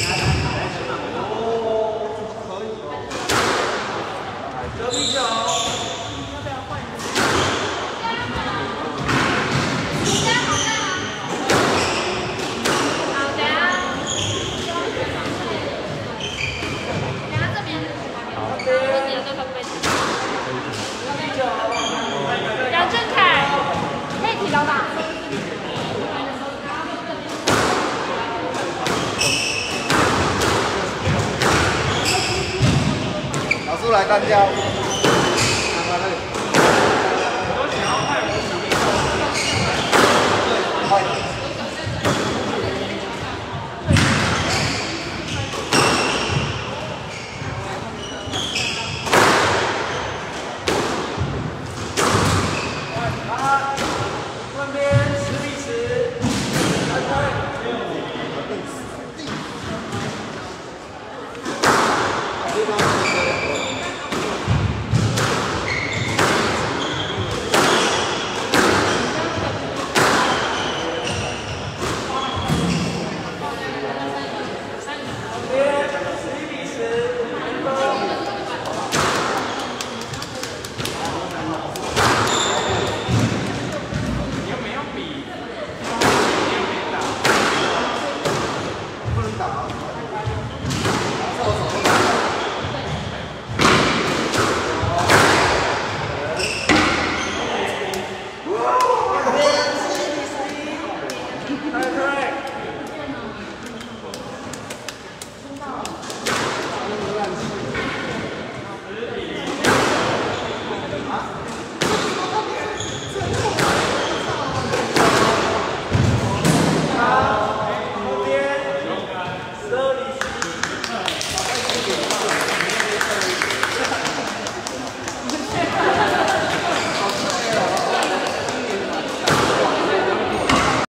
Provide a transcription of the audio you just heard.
Thank. 干掉。